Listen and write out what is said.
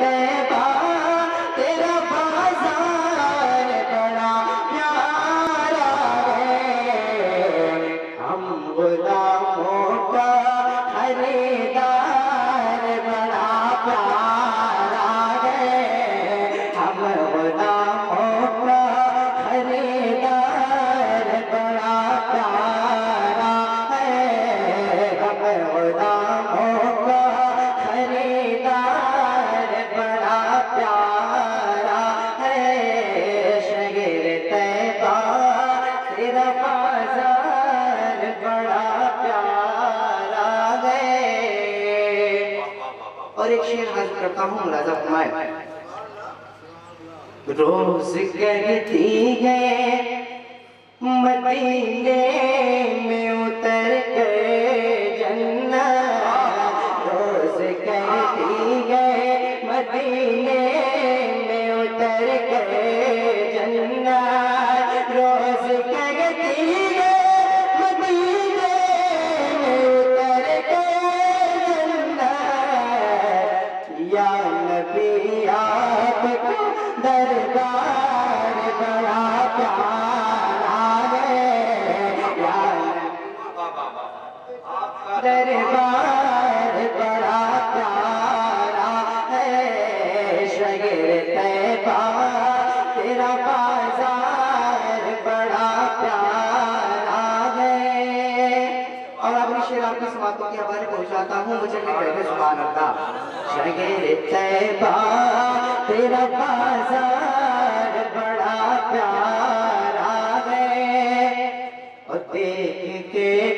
तैबा और एक शेर हाजिर करता हूँ, मुलाजा फरमाए। रोज कहती है, मदीने में उतर कर जन्नत। रोज कहती है, मदीने में उतर कर जन्नत। दरबार बड़ा प्यारा या दरबार बड़ा प्यारा है, शगिर तैबा, तेरा बाज़ार बड़ा प्यारा है। और अपनी शेर आपकी समातों के हवाले पहुंचाता हूँ, मुझे कहते सुभान अल्लाह। शगिर तैबा Hey.